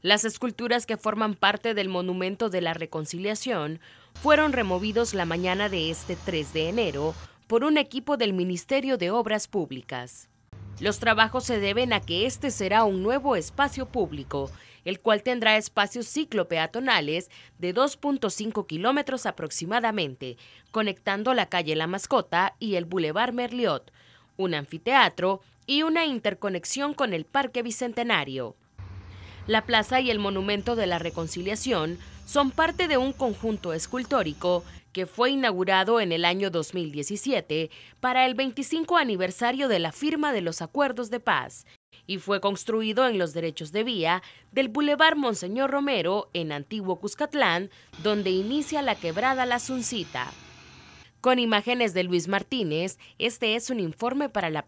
Las esculturas que forman parte del Monumento de la Reconciliación fueron removidos la mañana de este 3 de enero por un equipo del Ministerio de Obras Públicas. Los trabajos se deben a que este será un nuevo espacio público, el cual tendrá espacios ciclopeatonales de 2.5 kilómetros aproximadamente, conectando la calle La Mascota y el Boulevard Merliot, un anfiteatro y una interconexión con el Parque Bicentenario. La plaza y el Monumento de la Reconciliación son parte de un conjunto escultórico que fue inaugurado en el año 2017 para el 25 aniversario de la firma de los acuerdos de paz y fue construido en los derechos de vía del Boulevard Monseñor Romero en Antiguo Cuscatlán, donde inicia la quebrada La Suncita. Con imágenes de Luis Martínez, este es un informe para la.